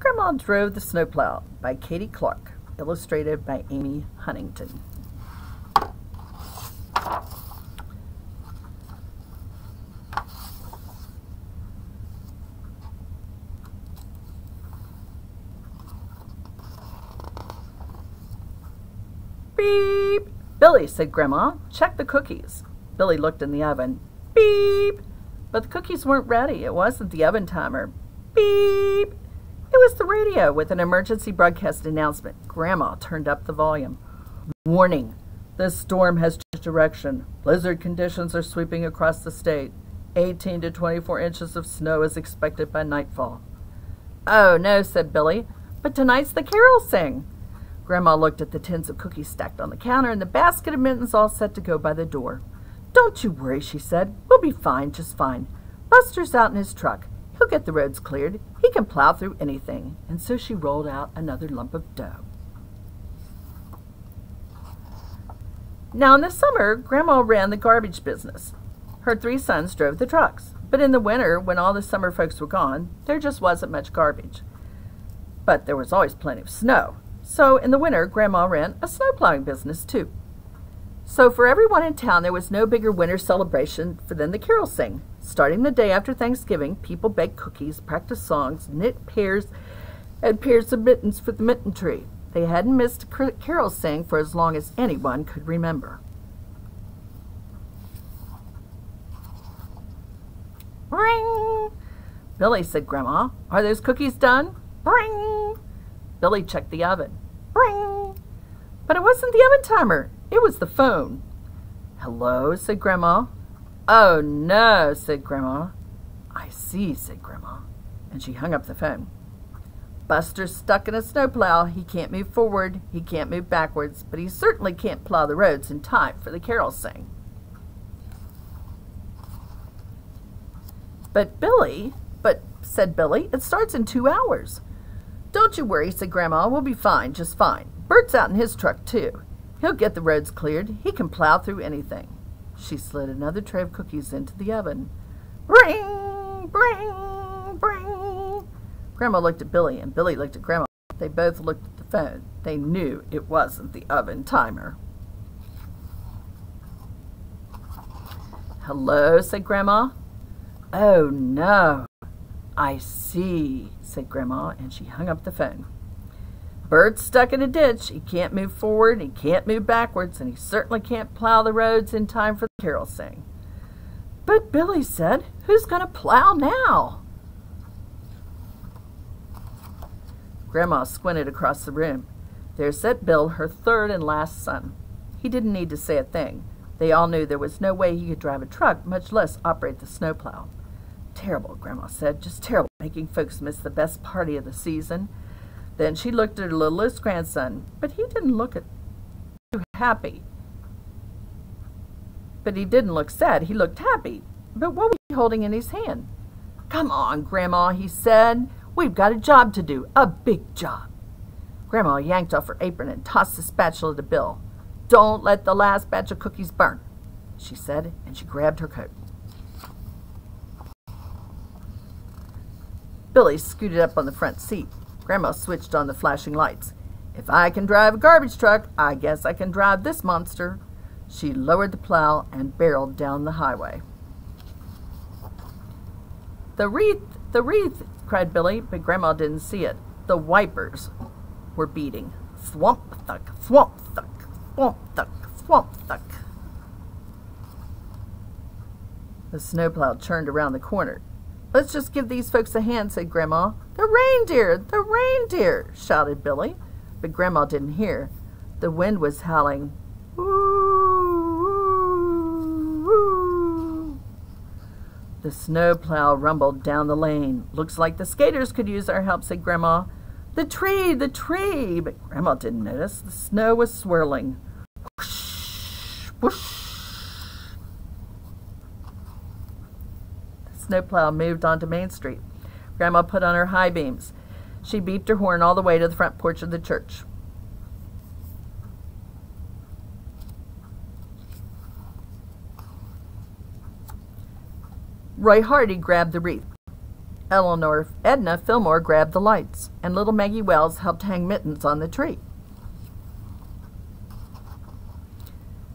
Grandma Drove the Snowplow by Katie Clark, illustrated by Amy Huntington. Beep! Billy, said Grandma, check the cookies. Billy looked in the oven. Beep! But the cookies weren't ready. It wasn't the oven timer. Beep! It was the radio with an emergency broadcast announcement. Grandma turned up the volume. Warning! This storm has changed direction. Blizzard conditions are sweeping across the state. 18 to 24 inches of snow is expected by nightfall. Oh, no, said Billy. But tonight's the carol sing. Grandma looked at the tins of cookies stacked on the counter and the basket of mittens all set to go by the door. Don't you worry, she said. We'll be fine, just fine. Buster's out in his truck. Get the roads cleared. He can plow through anything. And so she rolled out another lump of dough. Now in the summer, Grandma ran the garbage business. Her three sons drove the trucks. But in the winter, when all the summer folks were gone, there just wasn't much garbage. But there was always plenty of snow. So in the winter, Grandma ran a snow plowing business too. So for everyone in town, there was no bigger winter celebration than the carol sing. Starting the day after Thanksgiving, people baked cookies, practiced songs, knit pairs and pairs of mittens for the mitten tree. They hadn't missed a carol sing for as long as anyone could remember. Ring! Billy said, Grandma, are those cookies done? Ring! Billy checked the oven. Ring! But it wasn't the oven timer. It was the phone. Hello, said Grandma. Oh, no, said Grandma. I see, said Grandma. And she hung up the phone. Buster's stuck in a snowplow. He can't move forward. He can't move backwards. But he certainly can't plow the roads in time for the carol sing. But Billy, but, said Billy, it starts in two hours. Don't you worry, said Grandma. We'll be fine, just fine. Bert's out in his truck, too. He'll get the roads cleared. He can plow through anything. She slid another tray of cookies into the oven. Ring, bring, bring. Grandma looked at Billy, and Billy looked at Grandma. They both looked at the phone. They knew it wasn't the oven timer. Hello, said Grandma. Oh, no. I see, said Grandma, and she hung up the phone. Bert's stuck in a ditch. He can't move forward, he can't move backwards, and he certainly can't plow the roads in time for carol sing. But Billy said, who's going to plow now? Grandma squinted across the room. There sat Bill, her third and last son. He didn't need to say a thing. They all knew there was no way he could drive a truck, much less operate the snowplow. Terrible, Grandma said, just terrible, making folks miss the best party of the season. Then she looked at her littlest grandson, but he didn't look too happy. But he didn't look sad, he looked happy. But what was he holding in his hand? Come on, Grandma, he said. We've got a job to do, a big job. Grandma yanked off her apron and tossed the spatula to Bill. Don't let the last batch of cookies burn, she said, and she grabbed her coat. Billy scooted up on the front seat. Grandma switched on the flashing lights. If I can drive a garbage truck, I guess I can drive this monster. She lowered the plow and barreled down the highway. The wreath, the wreath, cried Billy, but Grandma didn't see it. The wipers were beating. Thwomp thuck, thwomp thuck, thwomp thuck, thwomp thuck. The snowplow churned around the corner. Let's just give these folks a hand, said Grandma. The reindeer! The reindeer! shouted Billy. But Grandma didn't hear. The wind was howling. The snowplow rumbled down the lane. Looks like the skaters could use our help, said Grandma. The tree, the tree! But Grandma didn't notice. The snow was swirling. Whoosh, whoosh. The snowplow moved onto Main Street. Grandma put on her high beams. She beeped her horn all the way to the front porch of the church. Roy Hardy grabbed the wreath. Eleanor Edna Fillmore grabbed the lights, and little Maggie Wells helped hang mittens on the tree.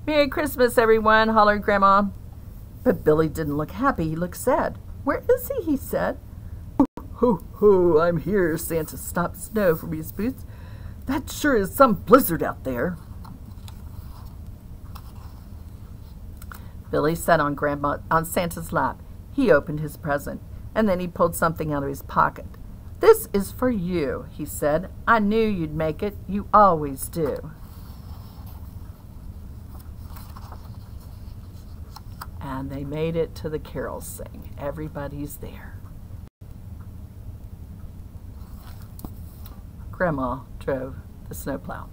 Merry Christmas, everyone, hollered Grandma. But Billy didn't look happy. He looked sad. Where is he? he said. Ho, ho, I'm here. Santa stopped snow from his boots. That sure is some blizzard out there. Billy sat on Grandma on Santa's lap. He opened his present, and then he pulled something out of his pocket. This is for you, he said. I knew you'd make it. You always do. And they made it to the carol sing. Everybody's there. Grandma drove the snowplow.